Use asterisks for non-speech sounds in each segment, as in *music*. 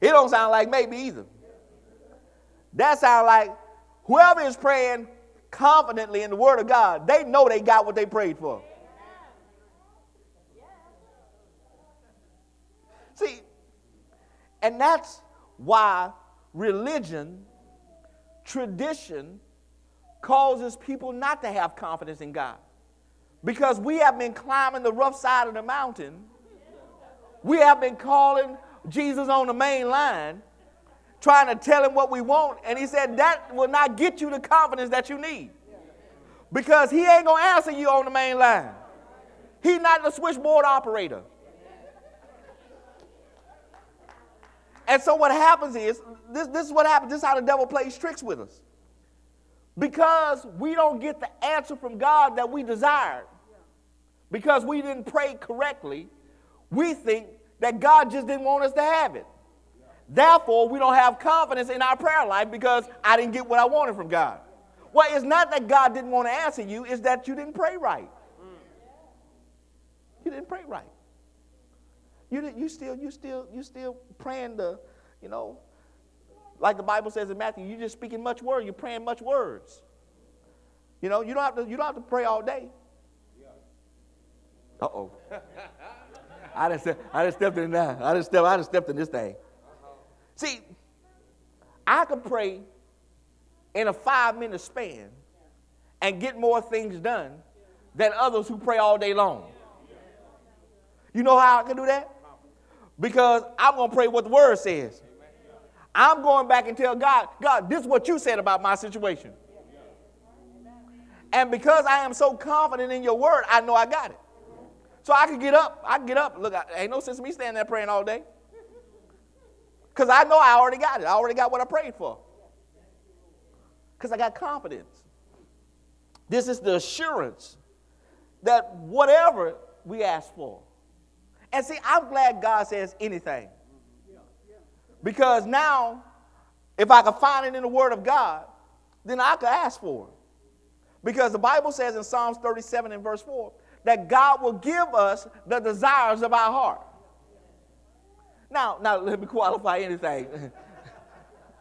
It don't sound like maybe either. That sounds like whoever is praying confidently in the word of God, they know they got what they prayed for. See, and that's why religion, tradition, causes people not to have confidence in God. Because we have been climbing the rough side of the mountain. We have been calling Jesus on the main line, trying to tell him what we want. And he said that will not get you the confidence that you need. Because he ain't going to answer you on the main line. He's not the switchboard operator. And so what happens is, this, this is what happens, this is how the devil plays tricks with us. Because we don't get the answer from God that we desired, because we didn't pray correctly, we think that God just didn't want us to have it. Therefore, we don't have confidence in our prayer life because I didn't get what I wanted from God. Well, it's not that God didn't want to answer you, it's that you didn't pray right. You didn't pray right. You, you still, you still, you still praying the, you know, like the Bible says in Matthew, you're just speaking much word, you're praying much words. You know, you don't have to, you don't have to pray all day. Uh oh. *laughs* I just, I just stepped in that. I just stepped, I just stepped in this thing. See, I could pray in a five minute span and get more things done than others who pray all day long. You know how I can do that? Because I'm going to pray what the word says. I'm going back and tell God, God, this is what you said about my situation. And because I am so confident in your word, I know I got it. So I could get up. I can get up. Look, I, ain't no sense me standing there praying all day. Because I know I already got it. I already got what I prayed for. Because I got confidence. This is the assurance that whatever we ask for. And see, I'm glad God says anything. Because now, if I can find it in the Word of God, then I could ask for it. Because the Bible says in Psalms 37 and verse 4 that God will give us the desires of our heart. Now, now let me qualify anything.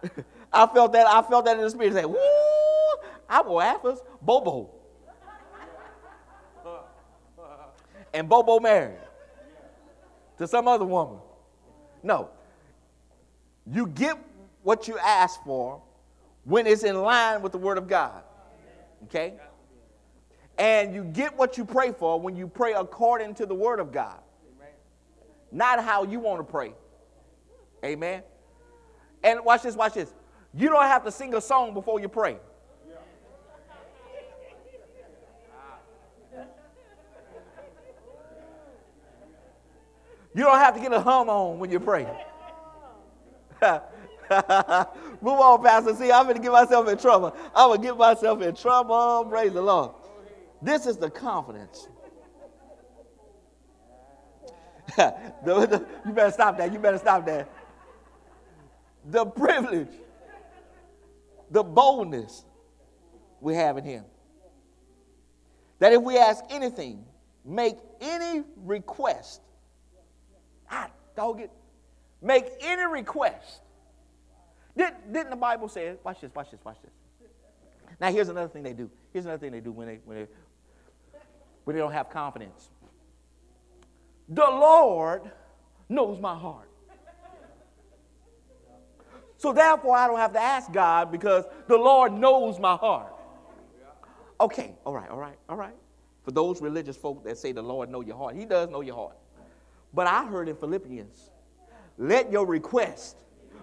*laughs* I felt that I felt that in the spirit. Say, woo, I will ask us Bobo. and Bobo married to some other woman. No. You get what you ask for when it's in line with the Word of God. Okay? And you get what you pray for when you pray according to the Word of God, not how you want to pray. Amen. And watch this, watch this. You don't have to sing a song before you pray. You don't have to get a hum on when you pray. *laughs* Move on, Pastor. See, I'm going to get myself in trouble. I'm going to get myself in trouble. Praise the Lord. This is the confidence. *laughs* you better stop that. You better stop that. The privilege, the boldness we have in Him. That if we ask anything, make any request, ah, dog it, make any request. Did, didn't the Bible say, watch this, watch this, watch this. Now here's another thing they do. Here's another thing they do when they, when they, when they don't have confidence. The Lord knows my heart. So therefore, I don't have to ask God because the Lord knows my heart. Okay, all right, all right, all right. For those religious folk that say the Lord know your heart, He does know your heart. But I heard in Philippians, let your request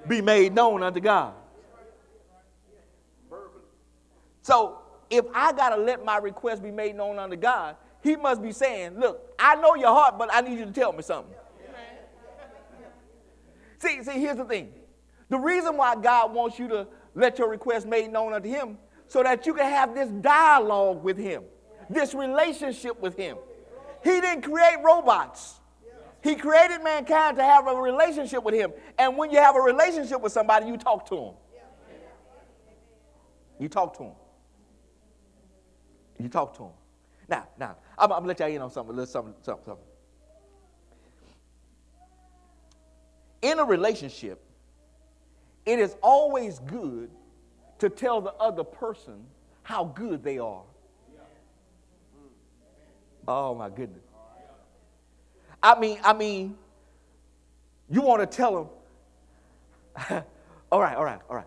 be made known unto God. So if I got to let my request be made known unto God, he must be saying, Look, I know your heart, but I need you to tell me something. See, see, here's the thing. The reason why God wants you to let your request made known unto him, so that you can have this dialogue with him, this relationship with him. He didn't create robots. He created mankind to have a relationship with him. And when you have a relationship with somebody, you talk to him. You talk to him. You talk to him. Now, now, I'm, I'm gonna let y'all in on something, little something, something, something. In a relationship, it is always good to tell the other person how good they are. Oh my goodness. I mean, I mean, you want to tell them, *laughs* all right, all right, all right.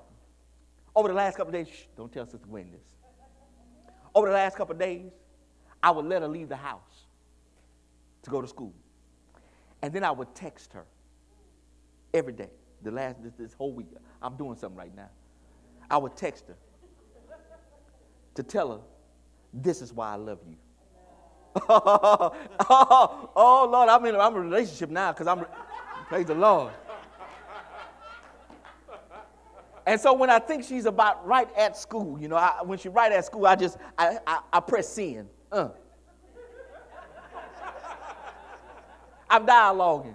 Over the last couple days, shh, don't tell Sister Gwen this. Over the last couple days, I would let her leave the house to go to school. And then I would text her every day, the last this, this whole week. I'm doing something right now. I would text her to tell her, this is why I love you. oh, *laughs* oh, oh, Lord, I'm in, I'm in a relationship now because I'm, praise the Lord. And so when I think she's about right at school, you know, I, when she's right at school, I just, I, I, I press send. Uh. I'm dialoguing.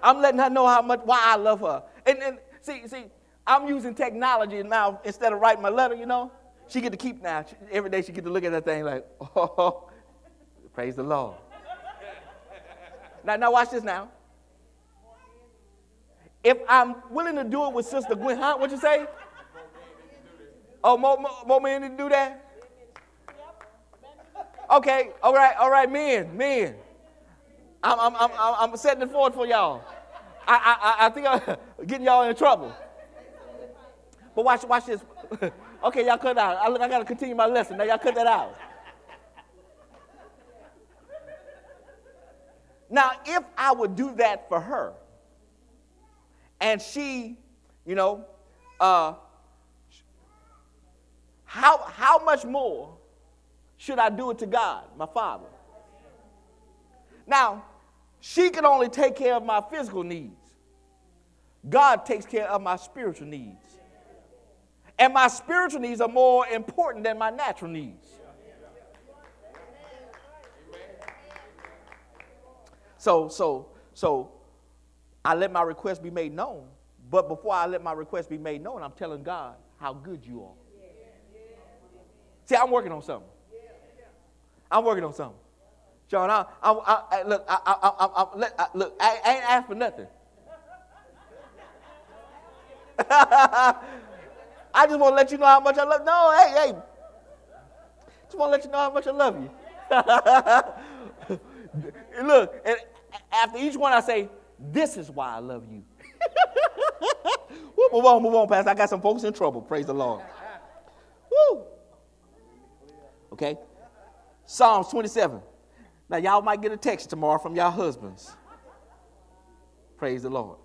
I'm letting her know how much, why I love her. And, and see, see, I'm using technology now instead of writing my letter, you know. She get to keep now. She, every day she get to look at that thing like, oh, *laughs* praise the Lord. now, now watch this now. If I'm willing to do it with Sister Gwen, huh? What you say? Oh, more, more, more men to do that? Okay, all right, all right, men, men. I'm, I'm, I'm, I'm setting it forward for y'all. I, I, I think I'm *laughs* getting y'all in trouble. But watch, watch this. *laughs* okay, y'all cut out. I, I got to continue my lesson. Now y'all cut that out. Now, if I would do that for her, and she, you know, uh, how, how much more should I do it to God, my Father? Now, she can only take care of my physical needs. God takes care of my spiritual needs. And my spiritual needs are more important than my natural needs. So, so, so I let my request be made known. But before I let my request be made known, I'm telling God how good you are. See, I'm working on something. I'm working on something. John, I, I, I look, I, I, I, I, look, I ain't asked for nothing. *laughs* I just want to let you know how much I love. No, hey, hey. Just want to let you know how much I love you. *laughs* look, and after each one, I say, this is why I love you. *laughs* move on, move on, Pastor. I got some folks in trouble. Praise the Lord. Woo. Okay. Psalms 27. Now, y'all might get a text tomorrow from y'all husbands. Praise the Lord.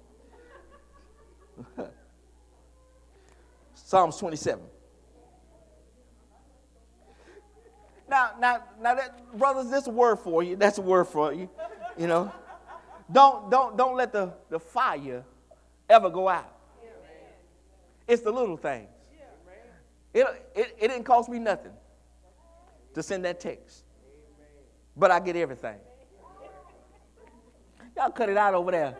*laughs* Psalms 27. Now, now, now, that, brothers, this word for you. That's a word for you. You know. Don't, don't, don't let the, the fire ever go out. It's the little things. It, it, it didn't cost me nothing to send that text. But I get everything. Y'all cut it out over there.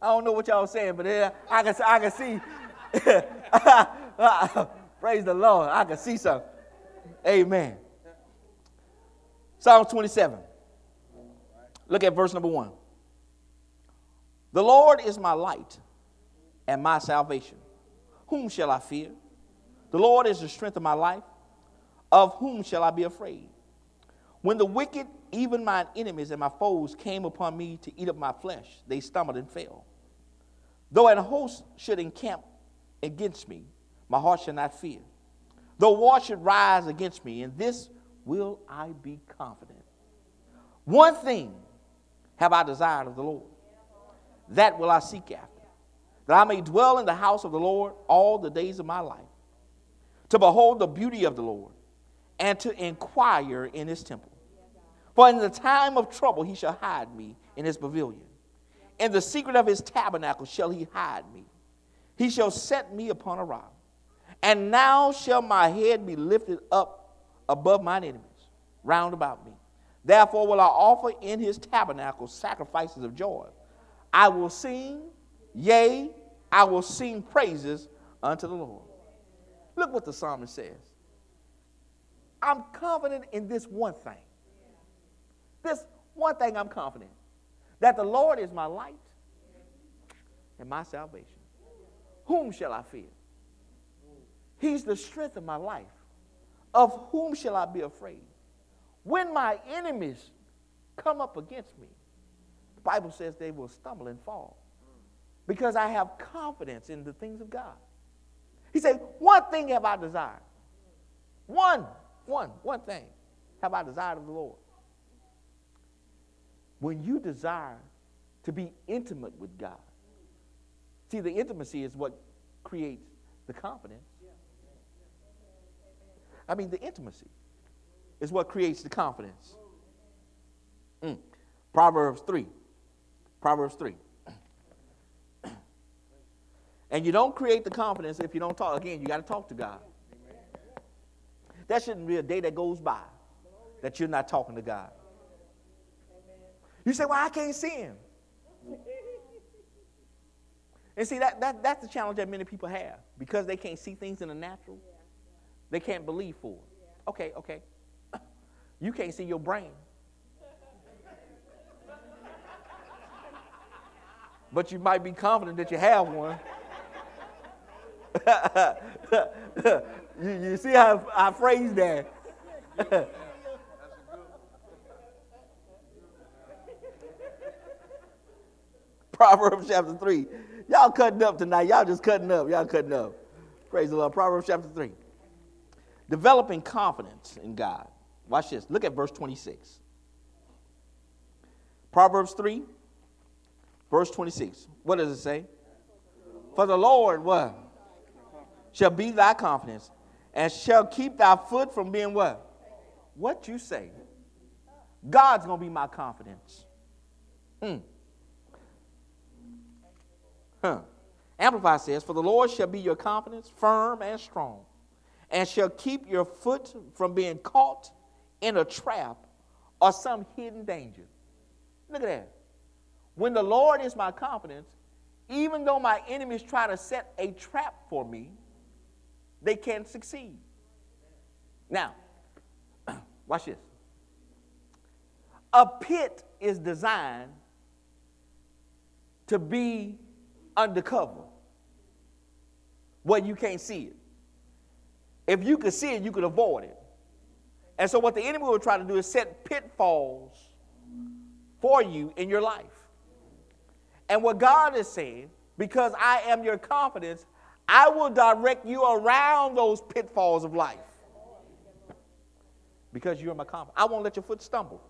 I don't know what y'all saying, but I can, I can see. *laughs* Praise the Lord. I can see something. Amen. Psalm 27. Look at verse number one. The Lord is my light and my salvation. Whom shall I fear? The Lord is the strength of my life. Of whom shall I be afraid? When the wicked, even mine enemies and my foes, came upon me to eat up my flesh, they stumbled and fell. Though an host should encamp against me, my heart shall not fear. Though war should rise against me, in this will I be confident. One thing have I desired of the Lord. That will I seek after, that I may dwell in the house of the Lord all the days of my life, to behold the beauty of the Lord, and to inquire in his temple. For in the time of trouble he shall hide me in his pavilion. In the secret of his tabernacle shall he hide me. He shall set me upon a rock. And now shall my head be lifted up above mine enemies round about me. Therefore will I offer in his tabernacle sacrifices of joy. I will sing, yea, I will sing praises unto the Lord. Look what the psalmist says. I'm confident in this one thing. This one thing I'm confident that the Lord is my light and my salvation. Whom shall I fear? He's the strength of my life. Of whom shall I be afraid? When my enemies come up against me, the Bible says they will stumble and fall because I have confidence in the things of God. He said, One thing have I desired. One, one, one thing have I desired of the Lord. When you desire to be intimate with God, see, the intimacy is what creates the confidence. I mean, the intimacy is what creates the confidence. Mm. Proverbs 3. Proverbs 3. And you don't create the confidence if you don't talk. Again, you got to talk to God. That shouldn't be a day that goes by that you're not talking to God. You say, Well, I can't see him. And see, that, that, that's the challenge that many people have. Because they can't see things in the natural, they can't believe for it. Okay, okay. *coughs* You can't see your brain. But you might be confident that you have one. *laughs* you, you see how I phrased that? *laughs* Proverbs chapter 3. Y'all cutting up tonight. Y'all just cutting up. Y'all cutting up. Praise the Lord. Proverbs chapter 3. Developing confidence in God. Watch this. Look at verse 26. Proverbs 3, verse 26. What does it say? For the Lord, what? Shall be thy confidence, and shall keep thy foot from being what? What you say. God's going to be my confidence. Hmm. Huh. Amplify says, For the Lord shall be your confidence, firm and strong, and shall keep your foot from being caught in a trap or some hidden danger. Look at that. When the Lord is my confidence, even though my enemies try to set a trap for me, they can't succeed. Now, *clears throat* watch this. A pit is designed to be undercover where you can't see it. If you could see it, you could avoid it. And so, what the enemy will try to do is set pitfalls for you in your life. And what God is saying, because I am your confidence, I will direct you around those pitfalls of life. Because you're my confidence. I won't let your foot stumble.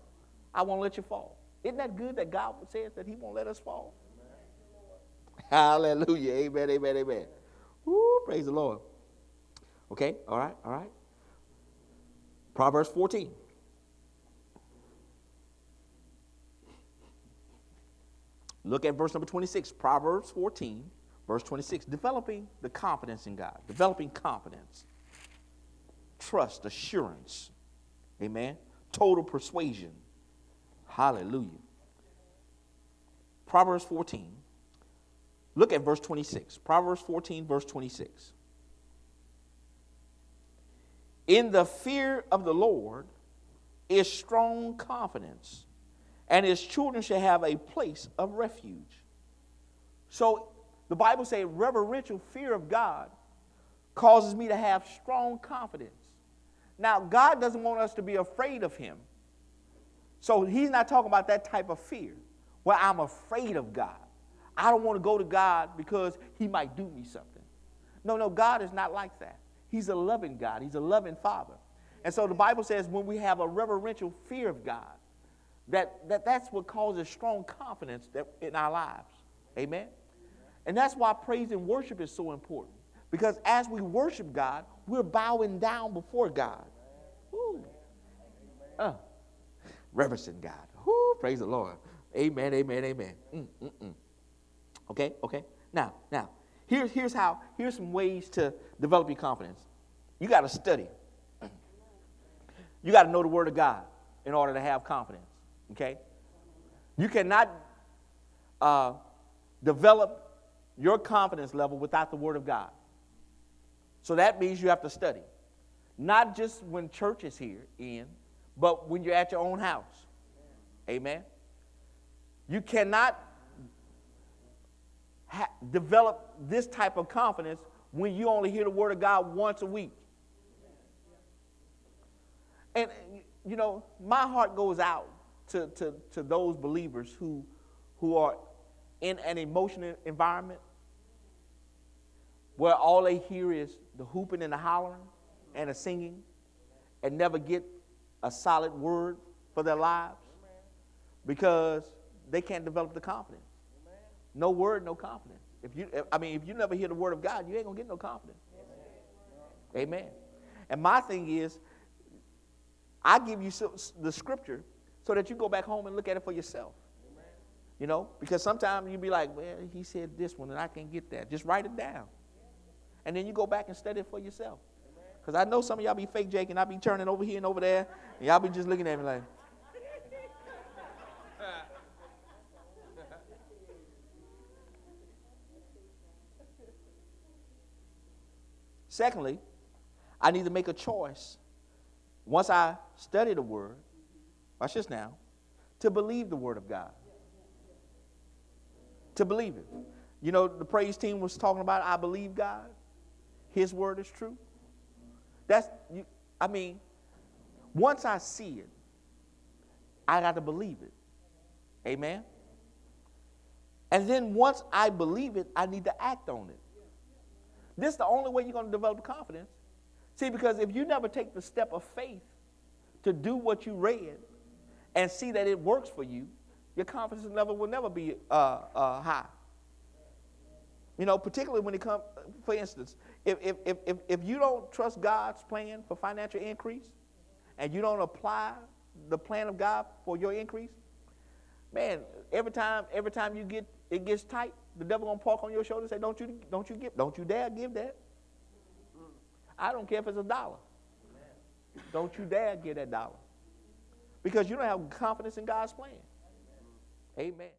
I won't let you fall. Isn't that good that God says that He won't let us fall? *laughs* Hallelujah. Amen, amen, amen. Woo, praise the Lord. Okay, all right, all right. Proverbs 14. Look at verse number 26. Proverbs 14. Verse 26 developing the confidence in God, developing confidence, trust, assurance, amen, total persuasion. Hallelujah. Proverbs 14. Look at verse 26. Proverbs 14, verse 26. In the fear of the Lord is strong confidence, and his children shall have a place of refuge. So the Bible says reverential fear of God causes me to have strong confidence. Now, God doesn't want us to be afraid of Him. So He's not talking about that type of fear where I'm afraid of God. I don't want to go to God because He might do me something. No, no, God is not like that. He's a loving God, He's a loving Father. And so the Bible says when we have a reverential fear of God, that, that that's what causes strong confidence that, in our lives. Amen? And that's why praise and worship is so important. Because as we worship God, we're bowing down before God. Woo. Uh, reverencing God. Woo, praise the Lord. Amen, amen, amen. Mm, mm, mm. Okay, okay. Now, now, here's, here's how, here's some ways to develop your confidence. You got to study. You got to know the Word of God in order to have confidence. Okay? You cannot uh, develop your confidence level without the Word of God. So that means you have to study. Not just when church is here in, but when you're at your own house. Amen. You cannot ha- develop this type of confidence when you only hear the word of God once a week. And, you know, my heart goes out to, to, to those believers who, who are in an emotional environment where all they hear is the hooping and the hollering and the singing and never get a solid word for their lives because they can't develop the confidence. No word, no confidence. If you, I mean, if you never hear the word of God, you ain't gonna get no confidence. Amen. And my thing is, I give you the scripture so that you go back home and look at it for yourself. You know, because sometimes you be like, well, he said this one and I can't get that. Just write it down. And then you go back and study it for yourself. Because I know some of y'all be fake Jake and I be turning over here and over there, and y'all be just looking at me like, Secondly, I need to make a choice once I study the Word, watch this now, to believe the Word of God. To believe it. You know, the praise team was talking about, I believe God. His Word is true. That's, you, I mean, once I see it, I got to believe it. Amen? And then once I believe it, I need to act on it. This is the only way you're going to develop confidence. See, because if you never take the step of faith to do what you read and see that it works for you, your confidence level will never be uh, uh, high. You know, particularly when it comes, for instance, if, if, if, if you don't trust God's plan for financial increase and you don't apply the plan of God for your increase, man, every time, every time you get it gets tight, the devil gonna park on your shoulder and say, Don't you don't you give, don't you dare give that. I don't care if it's a dollar. Don't you dare give that dollar. Because you don't have confidence in God's plan. Amen.